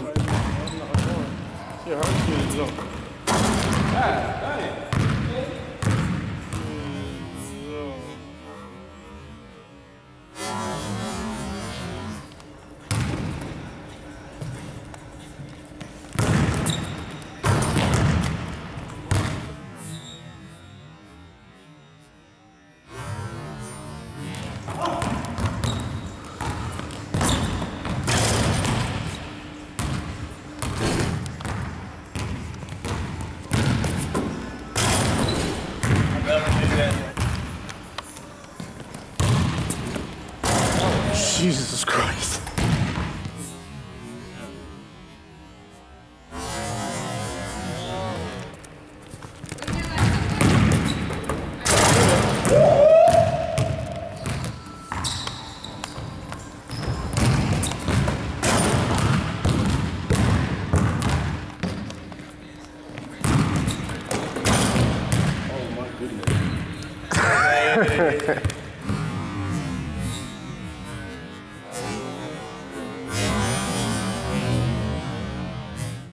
Shit hurt shit, though. God damn. Jesus Christ. My goodness.